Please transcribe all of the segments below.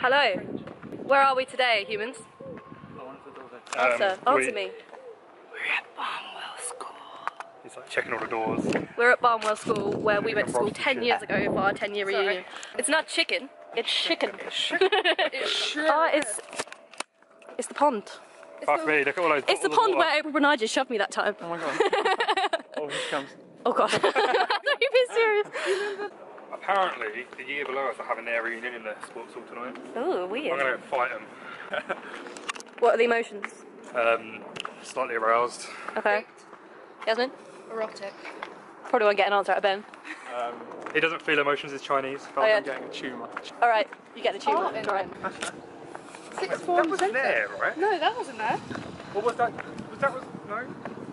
Hello. Where are we today, humans? Answer. Um, Answer we- me. We're at Barnwell School. He's like checking all the doors. We're at Barnwell School, where we went to school 10 years ago for our 10 year reunion. It's not chicken, it's chicken. oh, it's, it's the pond. Fuck me, look at all those It's the bottles pond water. where April Bernard shoved me that time. Oh my god. oh, here she comes. Oh god. Are you being serious? Apparently, the year below us are having their reunion in the sports hall tonight. Oh, weird. I'm gonna fight them. What are the emotions? Um, slightly aroused. Okay. Yasmin? Erotic. Probably won't get an answer out of Ben. Um, He doesn't feel emotions, he's Chinese. Oh, yeah. I'm getting a tumour. Alright, you get the tumour. Oh, Alright. Sixth That was centre. there, right? No, that wasn't there. What was that? Was that was no?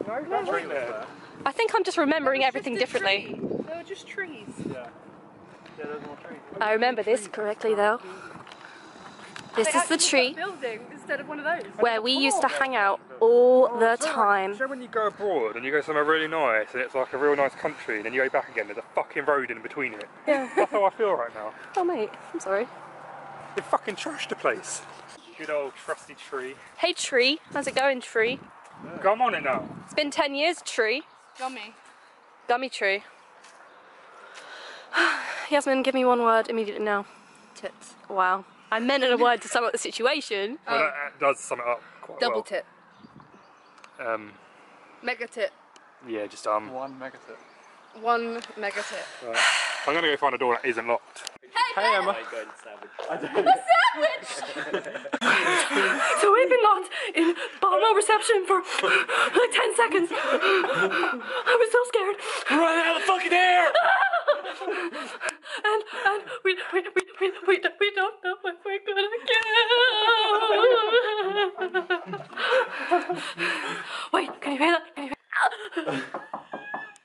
No, that wasn't there. I think I'm just remembering That everything just differently. tree. They were just trees. Yeah. Yeah, there's more trees. I remember this correctly though. This is the tree building instead of one of those. where we used to hang out all the It's like- time. So when you go abroad and you go somewhere really nice and it's like a real nice country and then you go back again, there's a fucking road in between it. Yeah. That's how I feel right now. Oh mate, I'm sorry. They fucking trashed the place. Good old trusty tree. Hey tree, how's it going tree? Go I'm on it now. It's been 10 years tree. Gummy. Gummy tree. Yasmin, give me one word immediately now. Tits. Wow. I meant in a word to sum up the situation. Well, that, that does sum it up quite Double well. tit. Um, Mega tit. yeah, just um. One mega megatip. One mega tit. Right. I'm gonna go find a door that isn't locked. Hey Emma. The sandwich. So we've been locked in Barnwell reception for like 10 seconds. I was so scared. Run out of the fucking air! And, and we, we, we, we, we, don't- we don't know if we're gonna get Wait, can you hear that? Can you hear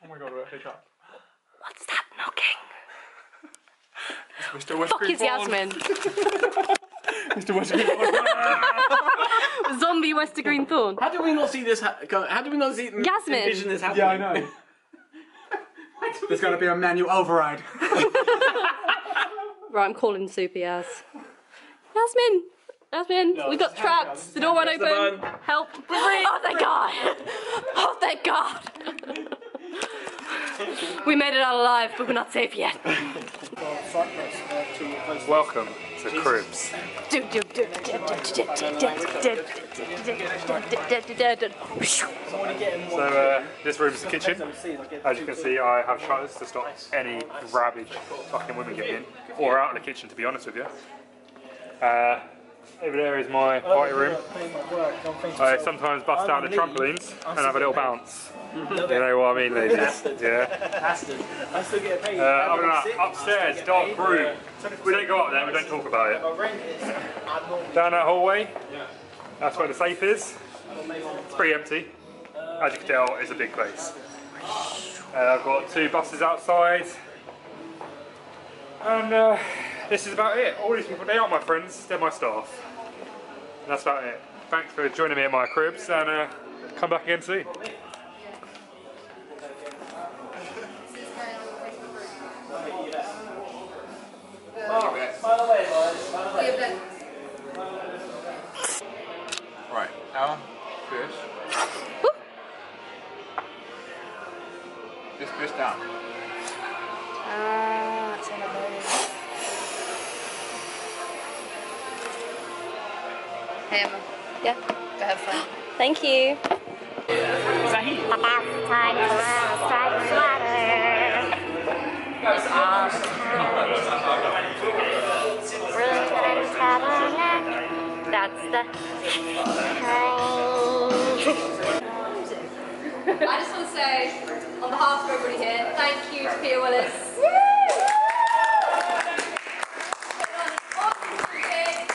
Oh my god, we're actually trapped. What's that knocking? Mr. West Fuck is Yasmin. Mr. West Green Thorn. Zombie Wester Green Thorn. How do we not see this? Ha- how do we not see Yasmin. envision this happening? Yeah, I know. There's going to be a manual override. Right, I'm calling Soupy as. Yasmin! Yasmin, we got trapped. The door won't the open. button. Help. Oh, thank God. Oh, thank God. we made it out alive, but we're not safe yet. Welcome to Cribs. So uh, this room's the kitchen. As you can see, I have shutters to stop any ravaged fucking women getting in, or out of the kitchen, to be honest with you. Uh, over there is my party room. I sometimes bust out the trampolines and have a little bounce. You know what I mean, ladies? Yeah. I still get paid. Uh, other than that, upstairs, dark room. We don't go up there, we don't talk about it. Down that hallway, that's where the safe is. It's pretty empty. As you can tell, it's a big place. Uh, I've got two buses outside. And uh, this is about it. All these people, they aren't my friends, they're my staff. And that's about it. Thanks for joining me at my cribs and uh, come back again soon. Hey Yeah. go have fun. Thank you. That's the I just want to say, on behalf of everybody here, thank you to Peter Willis.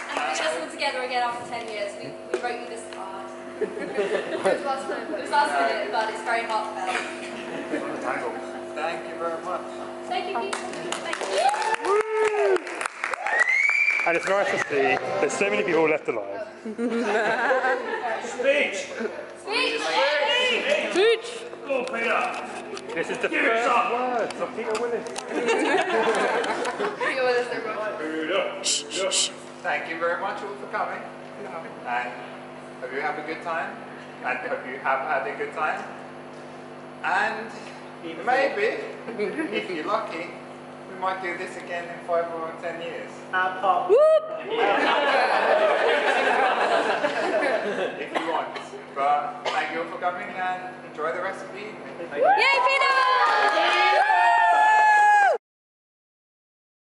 And we just all together again after 10 years. We, we wrote you this card. it was last minute, it was last minute, but it's very heartfelt. Thank you very much. Thank you, Peter. Thank you. And it's nice to see there's so many people left alive. Speech! Speech! Speech! Speech! Oh, Peter! This is the first words of Peter Willis. Peter Willis, everyone. thank you very much all for coming. And hope you had a good time. And hope you have had a good time. And maybe, if you're lucky, we might do this again in five or ten years. if you want. But thank you all for coming and enjoy the rest of the evening. Yay, Peter!